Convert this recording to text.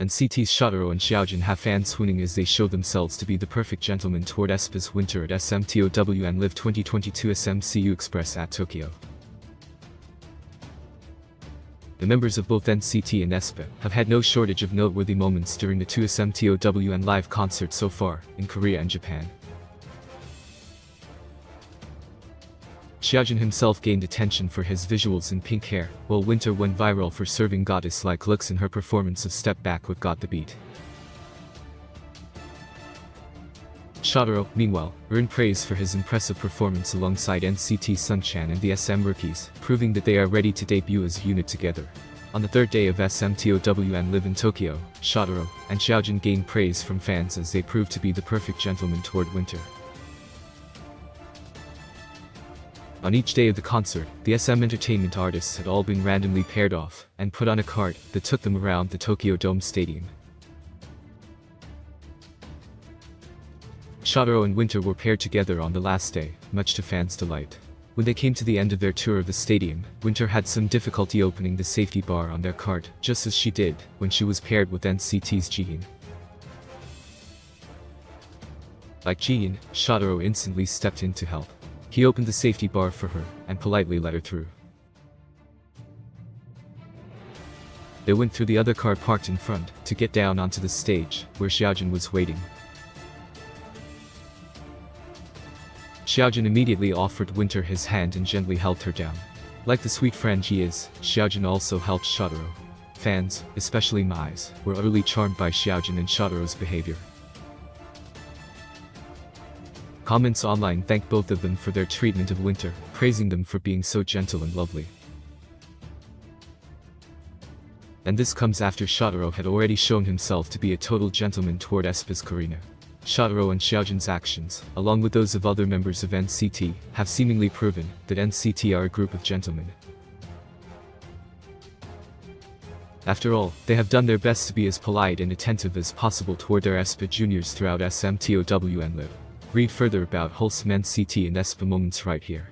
NCT's Shotaro and Xiaojun have fans swooning as they show themselves to be the perfect gentleman toward aespa's winter at SMTOWN Live 2022 SMCU Express at Tokyo. The members of both NCT and aespa have had no shortage of noteworthy moments during the two SMTOWN live concerts so far, in Korea and Japan. Xiaojun himself gained attention for his visuals and pink hair, while Winter went viral for serving goddess-like looks in her performance of Step Back with Got the Beat. Shotaro, meanwhile, earned praise for his impressive performance alongside NCT Sungchan and the SM Rookies, proving that they are ready to debut as a unit together. On the third day of SMTOWN Live in Tokyo, Shotaro and Xiaojun gained praise from fans as they proved to be the perfect gentleman toward winter. On each day of the concert, the SM Entertainment artists had all been randomly paired off and put on a cart that took them around the Tokyo Dome Stadium. Shotaro and Winter were paired together on the last day, much to fans' delight. When they came to the end of their tour of the stadium, Winter had some difficulty opening the safety bar on their cart, just as she did when she was paired with NCT's Jaehyun. Like Jaehyun, Shotaro instantly stepped in to help. He opened the safety bar for her and politely let her through. They went through the other car parked in front to get down onto the stage where Xiaojun was waiting. Xiaojun immediately offered Winter his hand and gently held her down. Like the sweet friend he is, Xiaojun also helped Shotaro. Fans, especially Mize, were utterly charmed by Xiaojun and Shotaro's behavior. Comments online thank both of them for their treatment of Winter, praising them for being so gentle and lovely. And this comes after Shotaro had already shown himself to be a total gentleman toward aespa's Karina. Shotaro and Xiaojun's actions, along with those of other members of NCT, have seemingly proven that NCT are a group of gentlemen. After all, they have done their best to be as polite and attentive as possible toward their aespa juniors throughout SMTOWN LIVE. Read further about wholesome NCT and aespa moments right here.